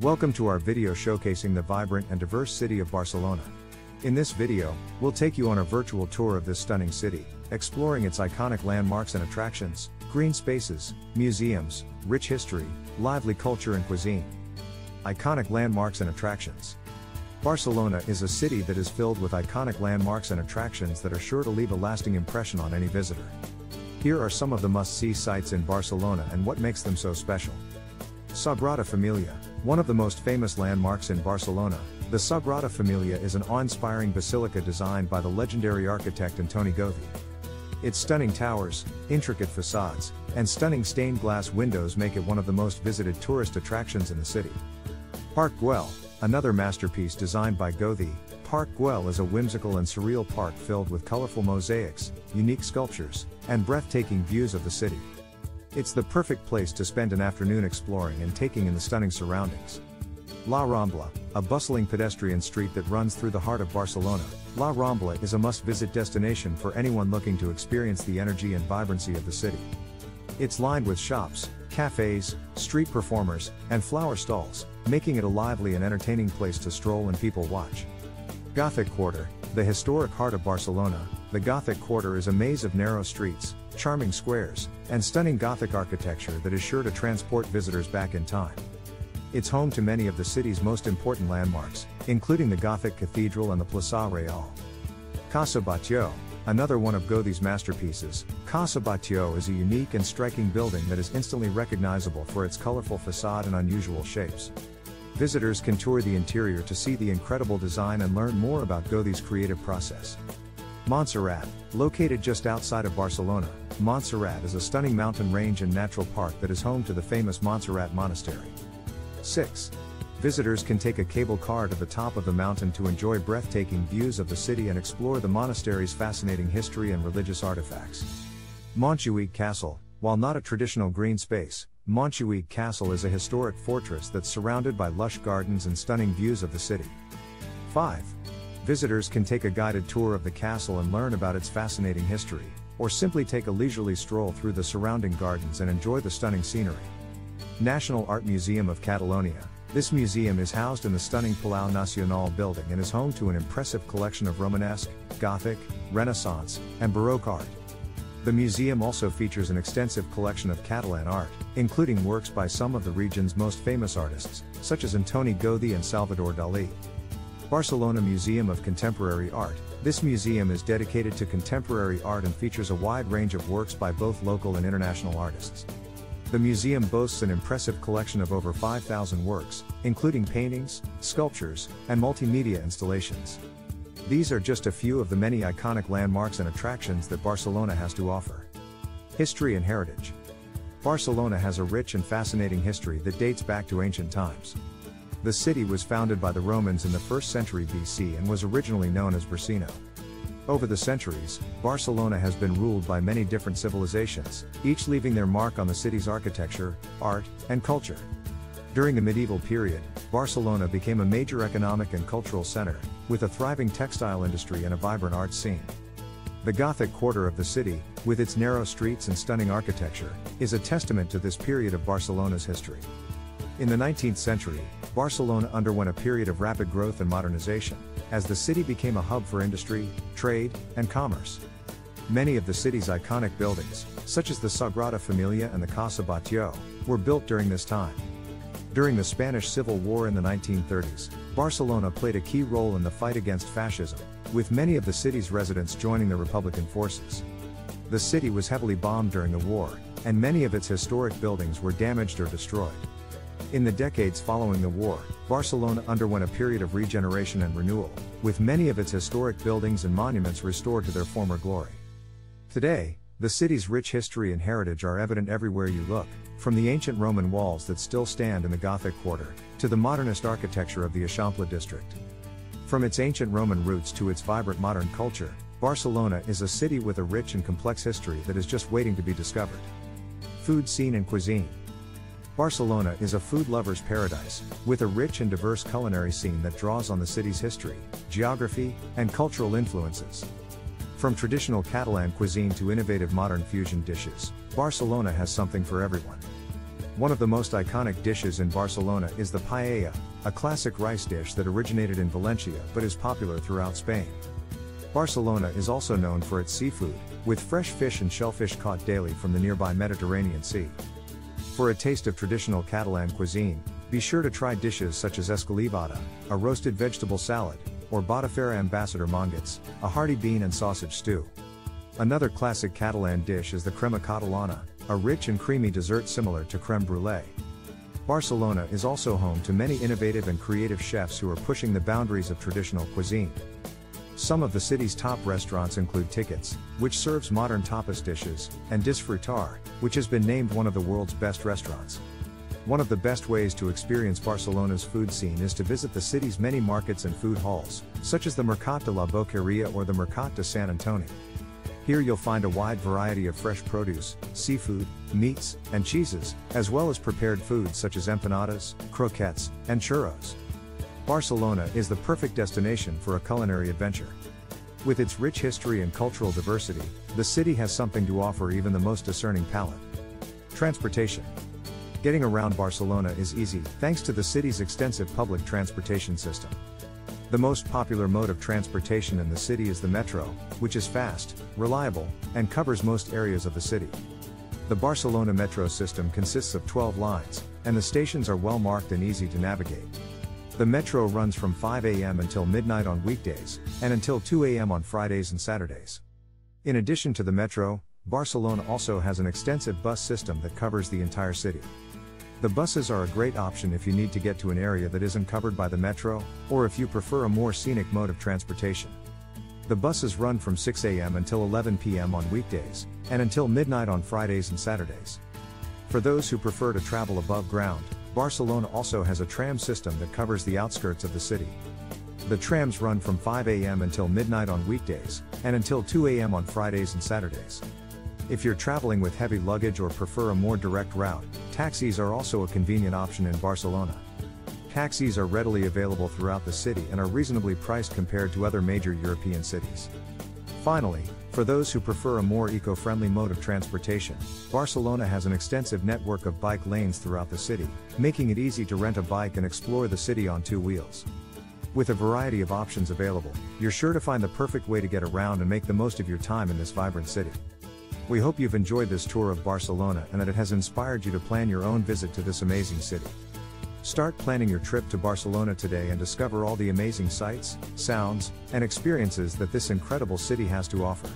Welcome to our video showcasing the vibrant and diverse city of Barcelona. In this video, we'll take you on a virtual tour of this stunning city, exploring its iconic landmarks and attractions, green spaces, museums, rich history, lively culture and cuisine. Iconic landmarks and attractions. Barcelona is a city that is filled with iconic landmarks and attractions that are sure to leave a lasting impression on any visitor. Here are some of the must-see sites in Barcelona and what makes them so special. Sagrada Familia, one of the most famous landmarks in Barcelona, the Sagrada Familia is an awe-inspiring basilica designed by the legendary architect Antoni Gaudí. Its stunning towers, intricate facades, and stunning stained glass windows make it one of the most visited tourist attractions in the city. Park Güell, another masterpiece designed by Gaudí, Park Güell is a whimsical and surreal park filled with colorful mosaics, unique sculptures, and breathtaking views of the city. It's the perfect place to spend an afternoon exploring and taking in the stunning surroundings. La Rambla, a bustling pedestrian street that runs through the heart of Barcelona, La Rambla is a must-visit destination for anyone looking to experience the energy and vibrancy of the city. It's lined with shops, cafes, street performers, and flower stalls, making it a lively and entertaining place to stroll and people watch. Gothic Quarter, the historic heart of Barcelona, the Gothic Quarter is a maze of narrow streets, charming squares, and stunning Gothic architecture that is sure to transport visitors back in time. It's home to many of the city's most important landmarks, including the Gothic Cathedral and the Plaça Real. Casa Batlló, another one of Gaudí's masterpieces, Casa Batlló is a unique and striking building that is instantly recognizable for its colorful facade and unusual shapes. Visitors can tour the interior to see the incredible design and learn more about Gaudí's creative process. Montserrat, located just outside of Barcelona, Montserrat is a stunning mountain range and natural park that is home to the famous Montserrat Monastery. 6. Visitors can take a cable car to the top of the mountain to enjoy breathtaking views of the city and explore the monastery's fascinating history and religious artifacts. Montjuic Castle, while not a traditional green space, Montjuic Castle is a historic fortress that's surrounded by lush gardens and stunning views of the city. 5. Visitors can take a guided tour of the castle and learn about its fascinating history, or simply take a leisurely stroll through the surrounding gardens and enjoy the stunning scenery. National Art Museum of Catalonia. This museum is housed in the stunning Palau Nacional building and is home to an impressive collection of Romanesque, Gothic, Renaissance, and Baroque art. The museum also features an extensive collection of Catalan art, including works by some of the region's most famous artists, such as Antoni Gaudí and Salvador Dalí. Barcelona Museum of Contemporary Art. This museum is dedicated to contemporary art and features a wide range of works by both local and international artists. The museum boasts an impressive collection of over 5,000 works, including paintings, sculptures, and multimedia installations. These are just a few of the many iconic landmarks and attractions that Barcelona has to offer. History and Heritage Barcelona has a rich and fascinating history that dates back to ancient times. The city was founded by the Romans in the 1st century BC and was originally known as Barcino. Over the centuries, Barcelona has been ruled by many different civilizations, each leaving their mark on the city's architecture, art, and culture. During the medieval period, Barcelona became a major economic and cultural center, with a thriving textile industry and a vibrant art scene. The Gothic quarter of the city, with its narrow streets and stunning architecture, is a testament to this period of Barcelona's history. In the 19th century, Barcelona underwent a period of rapid growth and modernization, as the city became a hub for industry, trade, and commerce. Many of the city's iconic buildings, such as the Sagrada Familia and the Casa Batlló, were built during this time. During the Spanish Civil War in the 1930s, Barcelona played a key role in the fight against fascism, with many of the city's residents joining the Republican forces. The city was heavily bombed during the war, and many of its historic buildings were damaged or destroyed. In the decades following the war, Barcelona underwent a period of regeneration and renewal, with many of its historic buildings and monuments restored to their former glory. Today, the city's rich history and heritage are evident everywhere you look, from the ancient Roman walls that still stand in the Gothic quarter, to the modernist architecture of the Eixample district. From its ancient Roman roots to its vibrant modern culture, Barcelona is a city with a rich and complex history that is just waiting to be discovered. Food scene and cuisine. Barcelona is a food lover's paradise, with a rich and diverse culinary scene that draws on the city's history, geography, and cultural influences. From traditional Catalan cuisine to innovative modern fusion dishes, Barcelona has something for everyone. One of the most iconic dishes in Barcelona is the paella, a classic rice dish that originated in Valencia but is popular throughout Spain. Barcelona is also known for its seafood, with fresh fish and shellfish caught daily from the nearby Mediterranean Sea. For a taste of traditional Catalan cuisine, be sure to try dishes such as escalivada, a roasted vegetable salad, or Botifarra ambassador mongetes, a hearty bean and sausage stew. Another classic Catalan dish is the crema catalana, a rich and creamy dessert similar to creme brulee. Barcelona is also home to many innovative and creative chefs who are pushing the boundaries of traditional cuisine. Some of the city's top restaurants include Tickets, which serves modern tapas dishes, and Disfrutar, which has been named one of the world's best restaurants. One of the best ways to experience Barcelona's food scene is to visit the city's many markets and food halls, such as the Mercat de la Boqueria or the Mercat de Sant Antoni. Here you'll find a wide variety of fresh produce, seafood, meats, and cheeses, as well as prepared foods such as empanadas, croquettes, and churros. Barcelona is the perfect destination for a culinary adventure. With its rich history and cultural diversity, the city has something to offer even the most discerning palate. Transportation. Getting around Barcelona is easy, thanks to the city's extensive public transportation system. The most popular mode of transportation in the city is the metro, which is fast, reliable, and covers most areas of the city. The Barcelona metro system consists of 12 lines, and the stations are well marked and easy to navigate. The metro runs from 5 a.m. until midnight on weekdays, and until 2 a.m. on Fridays and Saturdays. In addition to the metro, Barcelona also has an extensive bus system that covers the entire city. The buses are a great option if you need to get to an area that isn't covered by the metro, or if you prefer a more scenic mode of transportation. The buses run from 6 a.m. until 11 p.m. on weekdays, and until midnight on Fridays and Saturdays. For those who prefer to travel above ground, Barcelona also has a tram system that covers the outskirts of the city. The trams run from 5 a.m. until midnight on weekdays, and until 2 a.m. on Fridays and Saturdays. If you're traveling with heavy luggage or prefer a more direct route, taxis are also a convenient option in Barcelona. Taxis are readily available throughout the city and are reasonably priced compared to other major European cities. Finally, for those who prefer a more eco-friendly mode of transportation, Barcelona has an extensive network of bike lanes throughout the city, making it easy to rent a bike and explore the city on two wheels. With a variety of options available, you're sure to find the perfect way to get around and make the most of your time in this vibrant city. We hope you've enjoyed this tour of Barcelona and that it has inspired you to plan your own visit to this amazing city. Start planning your trip to Barcelona today and discover all the amazing sights, sounds, and experiences that this incredible city has to offer.